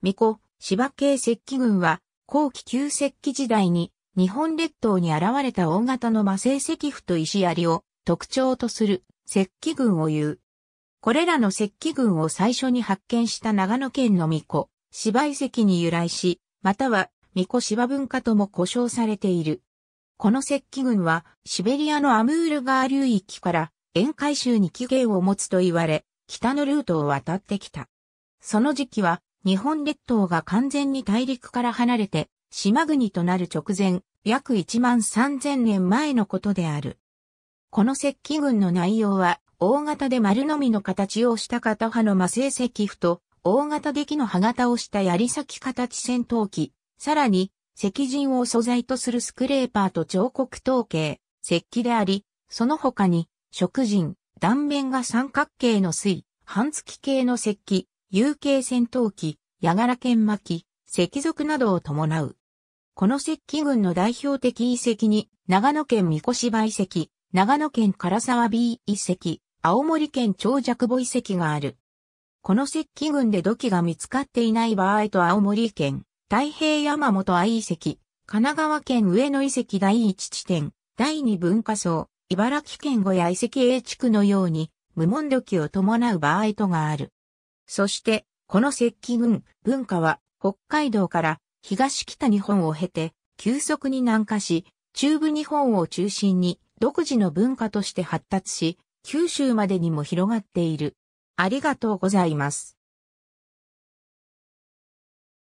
巫女、芝系石器群は、後期旧石器時代に日本列島に現れた大型の魔性石符と石槍を特徴とする石器群を言う。これらの石器群を最初に発見した長野県の巫女、芝遺跡に由来し、または巫女芝文化とも呼称されている。この石器群はシベリアのアムール川流域から沿海州に起源を持つと言われ、北のルートを渡ってきた。その時期は日本列島が完全に大陸から離れて島国となる直前、約1万3000年前のことである。この石器群の内容は、大型で丸のみの形をした型派の魔性石符と、大型で木の歯型をした槍先形戦闘機、さらに、石人を素材とするスクレーパーと彫刻統計、石器であり、その他に、食人、断面が三角形の水、半月形の石器、有形戦闘機、矢柄剣巻、石族などを伴う。この石器群の代表的遺跡に、長野県三越芝遺跡、長野県唐沢 B 遺跡、青森県長尺母遺跡がある。この石器群で土器が見つかっていない場合と青森県、太平山本愛遺跡、神奈川県上野遺跡第一地点、第二文化層、茨城県小屋遺跡 A 地区のように、無門土器を伴う場合とがある。そして、この石器群、文化は、北海道から東北日本を経て、急速に南下し、中部日本を中心に独自の文化として発達し、九州までにも広がっている。ありがとうございます。